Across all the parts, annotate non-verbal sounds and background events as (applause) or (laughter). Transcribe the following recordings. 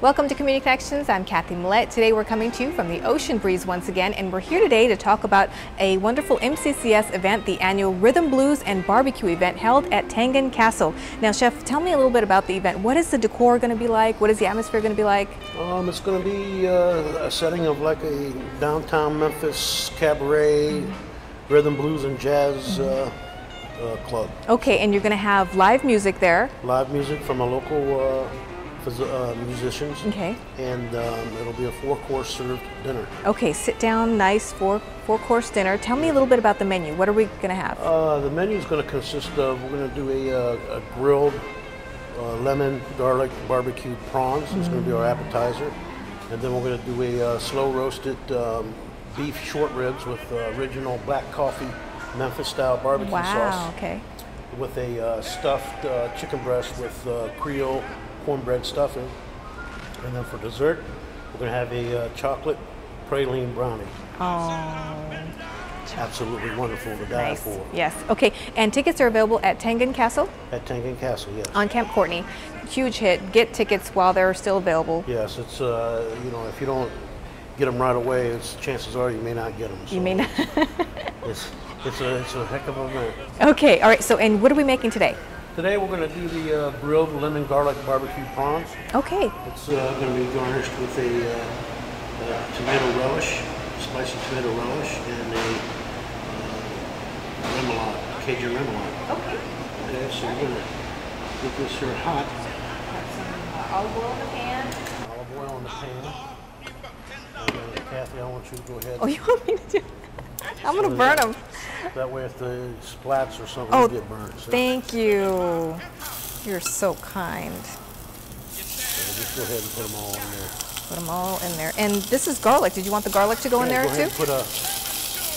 Welcome to Community Connections. I'm Kathy Millette. Today we're coming to you from the Ocean Breeze once again, and we're here today to talk about a wonderful MCCS event, the annual Rhythm Blues and Barbecue event held at Tengan Castle. Now, Chef, tell me a little bit about the event. What is the decor going to be like? What is the atmosphere going to be like? Um, it's going to be uh, a setting of like a downtown Memphis cabaret, rhythm, blues, and jazz uh, uh, club. Okay, and you're going to have live music there. Live music from a local uh, uh, musicians. Okay. And um, it'll be a four-course served dinner. Okay, sit down, nice four four course dinner. Tell me a little bit about the menu. What are we going to have? Uh, the menu is going to consist of we're going to do a, uh, a grilled uh, lemon garlic barbecued prawns. It's going to be our appetizer, and then we're going to do a uh, slow roasted um, beef short ribs with uh, original black coffee Memphis style barbecue wow. sauce Okay. with a uh, stuffed uh, chicken breast with uh, Creole cornbread stuffing, and then for dessert we're going to have a uh, chocolate praline brownie. Oh, Absolutely wonderful to die nice. for Yes. Okay, and tickets are available at Tengan Castle at Tengan Castle. Yes. on Camp Courtney. Huge hit. Get tickets while they're still available. Yes, it's uh, you know if you don't get them right away, it's chances are you may not get them. You may not. It's it's a it's a heck of an event. okay. All right. So, and what are we making today? Today we're going to do the uh, grilled lemon garlic barbecue prawns. Okay. It's uh, going to be garnished with a uh, uh, tomato relish, spicy tomato relish, and a uh, remoulade, Cajun remoulade. Okay. Okay, so we're going to get this here hot. Have some olive oil in the pan. Olive oil in the pan. Uh, Kathy, I want you to go ahead. Oh, you want me to do? I'm gonna burn them. That way, if the splats or something Oh, get burned. So Thank you. You're so kind. we'll just go ahead and put them all in there. Put them all in there. And this is garlic. Did you want the garlic to go in there go too? put a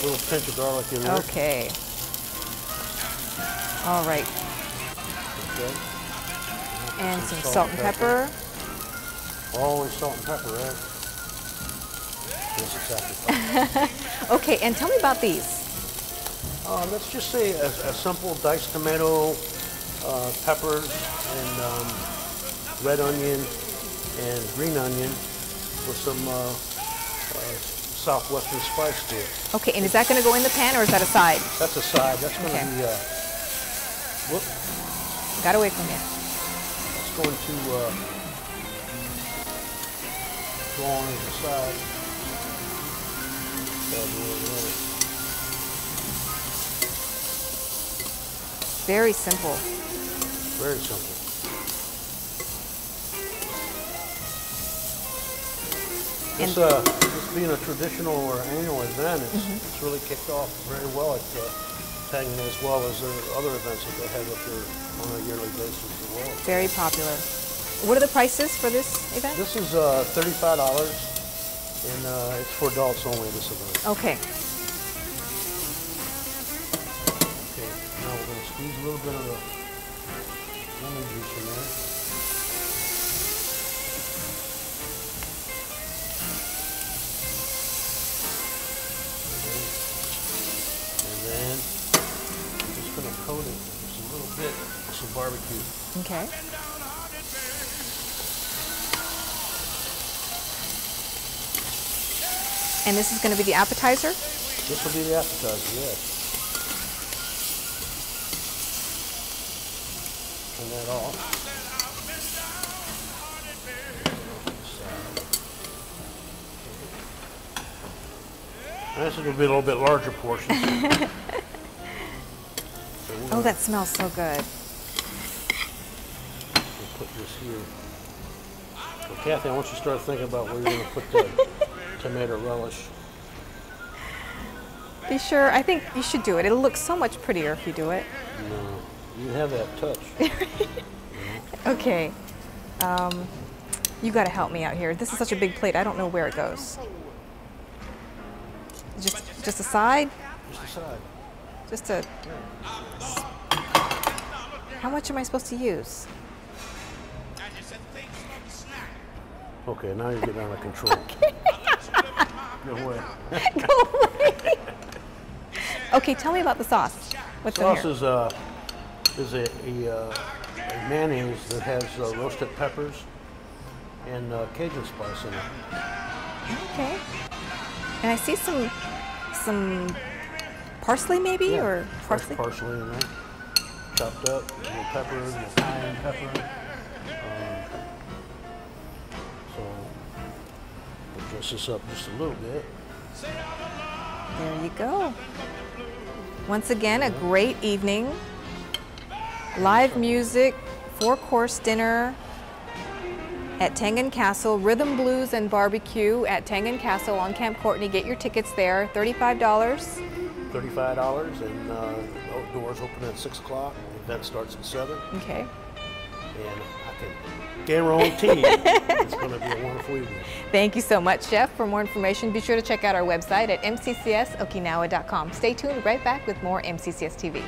little pinch of garlic in there. Okay. All right. Okay. And some salt and pepper. Always salt and pepper, right? (laughs) Okay, and tell me about these. uh, let's just say a, a simple diced tomato, uh, peppers, and um, red onion and green onion with some uh, uh, southwestern spice to it. Okay, and is that going to go in the pan or is that a side? That's a side. That's going to Okay. be. Uh, whoop. Got away from you. It's going to uh, go on as a side. Very simple. Very simple. This, And- uh, this being a traditional or annual event, it's, Mm-hmm. it's really kicked off very well at uh, as well as the other events that they have up there on a yearly basis as well. Very popular. What are the prices for this event? This is uh, $35 and uh, it's for adults only, this event. Okay. Okay, now we're gonna squeeze a little bit of the lemon juice in there. Okay. And then I'm just gonna coat it just a little bit with some barbecue. Okay. And this is going to be the appetizer? This will be the appetizer, yes. Turn that off. This is going to be a little bit larger portion. So (laughs) Oh, that smells so good. We'll put this here. So Kathy, I want you to start thinking about where you're going to put the (laughs) tomato relish. Be sure. I think you should do it. It'll look so much prettier if you do it. No, you have that touch. (laughs) Okay. Um, you got to help me out here. This is such a big plate. I don't know where it goes. Just, just a side. Just aside. Just a. How much am I supposed to use? Okay, now you're getting out of control. (laughs) (laughs) Go away. Okay, tell me about the sauce. What's Sauce is, uh, is a, a, uh, a mayonnaise that has uh, roasted peppers and uh, Cajun spice in it. Okay. And I see some some parsley maybe Yeah, or fresh parsley. parsley in there, chopped up, a little pepper, a little cayenne pepper. Dress this up just a little bit. There you go. Once again, a great evening. Live music, four course dinner at Tengan Castle, Rhythm Blues and Barbecue at Tengan Castle on Camp Courtney. Get your tickets there, $35. Thirty-five dollars, and uh, doors open at six o'clock. The event starts at seven, Okay. And I can guarantee (laughs) it's going to be a wonderful evening. Thank you so much, Chef. For more information, be sure to check out our website at mccsokinawa.com. Stay tuned, right back with more MCCS TV.